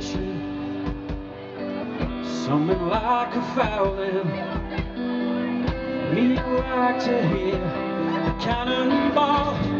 passion Something like a violin Me like to hear a cannonball